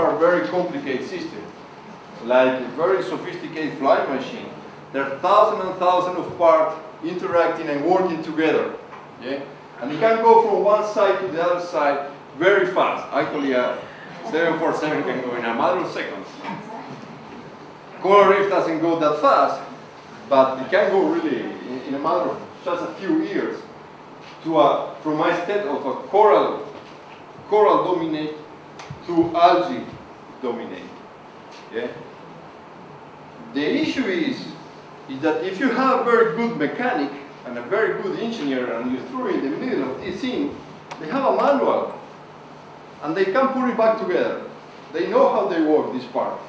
are very complicated systems, like a very sophisticated flying machine. There are thousands and thousands of parts interacting and working together. Yeah? And it can go from one side to the other side very fast. Actually, a 747 can go in a matter of seconds. Coral Reef doesn't go that fast, but it can go really in, in a matter of just a few years to a, from a state of a coral, coral dominate to algae dominate. Yeah? The issue is, is that if you have a very good mechanic and a very good engineer and you throw in the middle of this thing, they have a manual and they can put it back together. They know how they work this part.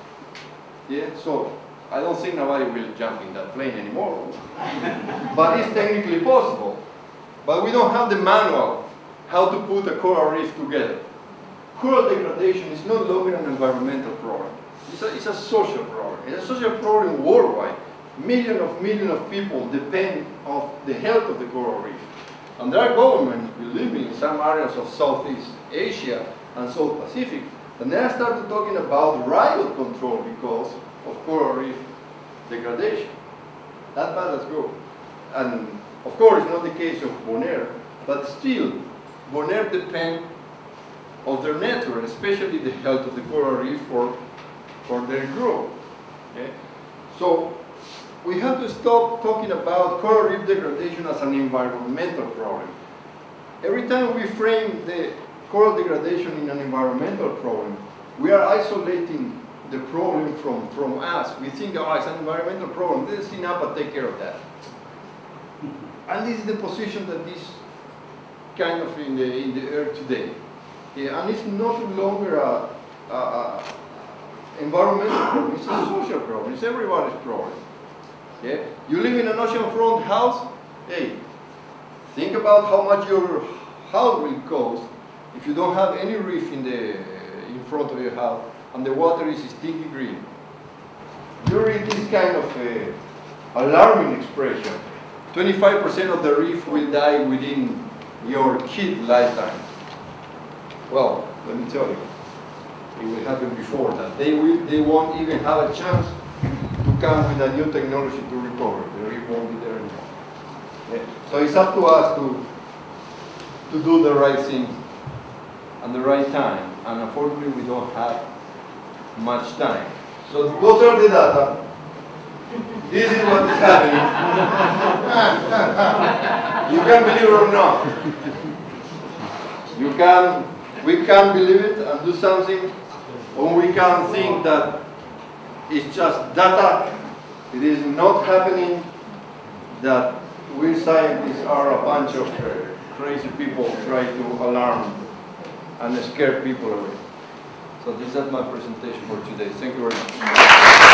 Yeah, so I don't think nobody will jump in that plane anymore. but it's technically possible. But we don't have the manual how to put a coral reef together. Coral degradation is no longer an environmental problem. It's a, it's a social problem. It's a social problem worldwide. Millions of millions of people depend on the health of the coral reef. And there are governments, believe me, in some areas of Southeast Asia and South Pacific, and then I started talking about riot control because of coral reef degradation. That bad as go. And of course, it's not the case of Bonaire, but still, Bonaire depend on their network, especially the health of the coral reef for, for their growth. Okay? So we have to stop talking about coral reef degradation as an environmental problem. Every time we frame the coral degradation in an environmental problem, we are isolating the problem from, from us. We think, oh, it's an environmental problem. Let us STINAPA take care of that. And this is the position that is kind of in the, in the air today. Yeah, and it's no longer a, a, a environmental problem, it's a social problem, it's everybody's problem. Yeah? You live in an oceanfront house, hey, think about how much your house will cost if you don't have any reef in the in front of your house and the water is stinky green. You read this kind of uh, alarming expression. 25% of the reef will die within your kid lifetime. Well, let me tell you, it will happen before that. They, will, they won't even have a chance to come with a new technology to recover. The reef won't be there anymore. Yeah. So it's up to us to, to do the right thing at the right time. And unfortunately, we don't have much time. So those are the data. This is what is happening. you can believe it or not. You can, we can believe it and do something, or we can think that it's just data. It is not happening that we scientists are a bunch of uh, crazy people trying to alarm and scare people away. So this is my presentation for today. Thank you very much.